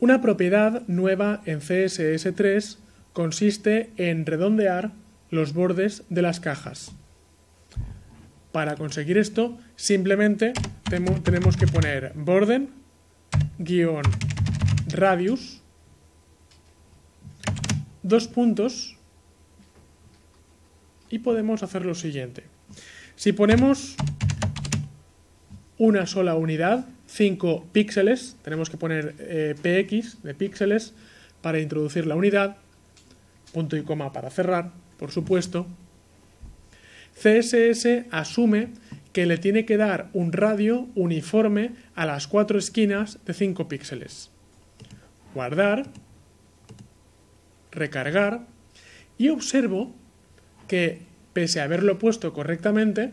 Una propiedad nueva en CSS3 consiste en redondear los bordes de las cajas. Para conseguir esto, simplemente tenemos que poner borden guion radius dos puntos y podemos hacer lo siguiente. Si ponemos una sola unidad, 5 píxeles, tenemos que poner eh, px de píxeles para introducir la unidad, punto y coma para cerrar, por supuesto. CSS asume que le tiene que dar un radio uniforme a las cuatro esquinas de 5 píxeles. Guardar, recargar y observo que pese a haberlo puesto correctamente,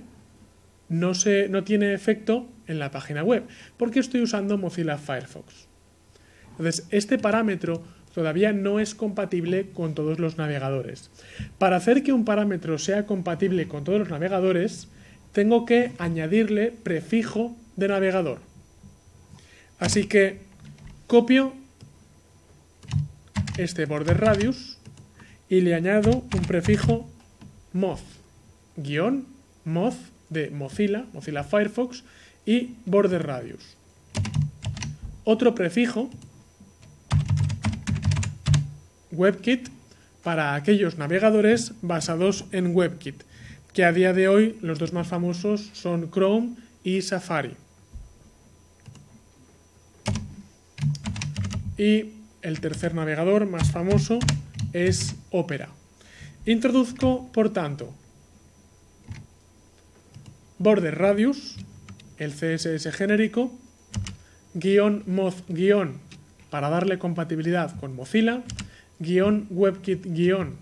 no, se, no tiene efecto en la página web, porque estoy usando Mozilla Firefox. Entonces, este parámetro todavía no es compatible con todos los navegadores. Para hacer que un parámetro sea compatible con todos los navegadores, tengo que añadirle prefijo de navegador. Así que copio este border radius y le añado un prefijo moz, guion moz de Mozilla, Mozilla Firefox y border radius. Otro prefijo WebKit para aquellos navegadores basados en WebKit, que a día de hoy los dos más famosos son Chrome y Safari. Y el tercer navegador más famoso es Opera. Introduzco, por tanto, border radius, el CSS genérico, guion moz guion para darle compatibilidad con Mozilla, guion WebKit guion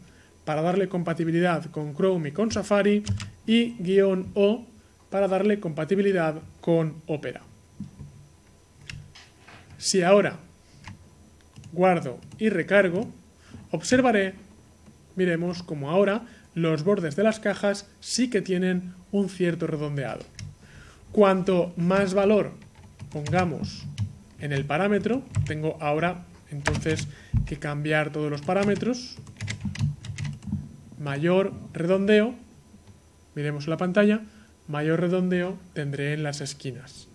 para darle compatibilidad con Chrome y con Safari y guion O para darle compatibilidad con Opera. Si ahora guardo y recargo, observaré, miremos como ahora, los bordes de las cajas sí que tienen un cierto redondeado. Cuanto más valor pongamos en el parámetro, tengo ahora entonces que cambiar todos los parámetros, mayor redondeo, miremos la pantalla, mayor redondeo tendré en las esquinas.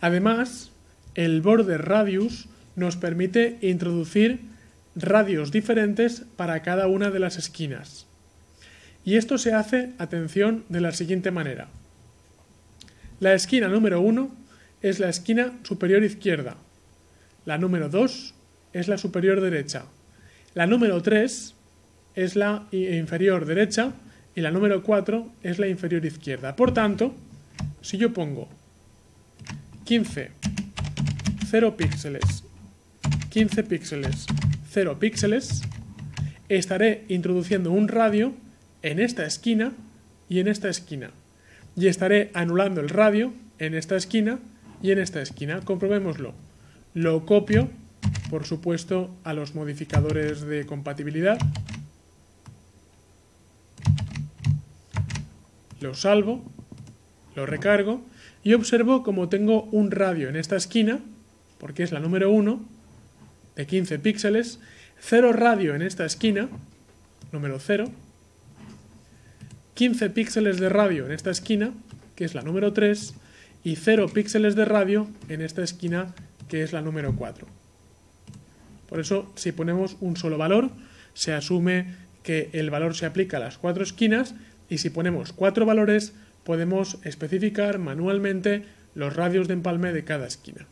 Además, el border radius nos permite introducir radios diferentes para cada una de las esquinas. Y esto se hace, atención, de la siguiente manera. La esquina número 1 es la esquina superior izquierda. La número 2 es la superior derecha. La número 3 es la inferior derecha y la número 4 es la inferior izquierda. Por tanto, si yo pongo 15, 0 píxeles, 15 píxeles, 0 píxeles, estaré introduciendo un radio en esta esquina y en esta esquina. Y estaré anulando el radio en esta esquina y en esta esquina. Comprobémoslo. Lo copio, por supuesto, a los modificadores de compatibilidad. Lo salvo, lo recargo y observo como tengo un radio en esta esquina, porque es la número 1, de 15 píxeles, 0 radio en esta esquina, número 0, 15 píxeles de radio en esta esquina, que es la número 3, y 0 píxeles de radio en esta esquina, que es la número 4. Por eso, si ponemos un solo valor, se asume que el valor se aplica a las cuatro esquinas y si ponemos cuatro valores, podemos especificar manualmente los radios de empalme de cada esquina.